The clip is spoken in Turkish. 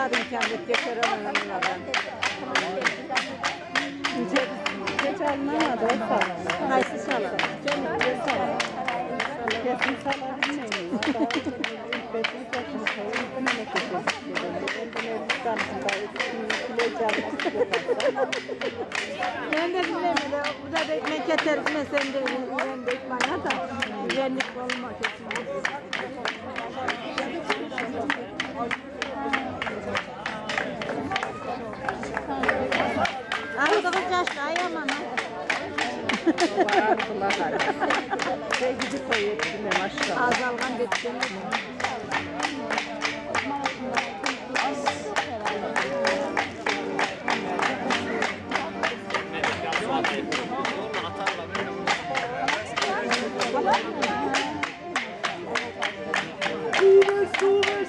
Kendi geçer onlardan. Geç alınamadı o sağlam. Haysi. Canım geç sağlam. Kesin değil Besin kesin sağlam. Bu ne kesin? Ben de bilemedim. Bu da ekmek getirdin sen de güvendik bana da. Güvenlik olma kesin. Arkadaşlar ayamam. Bayağı kulağa Şey gibi koyuyor içine maşallah. Azalgan götürüyor. Uber, Uber.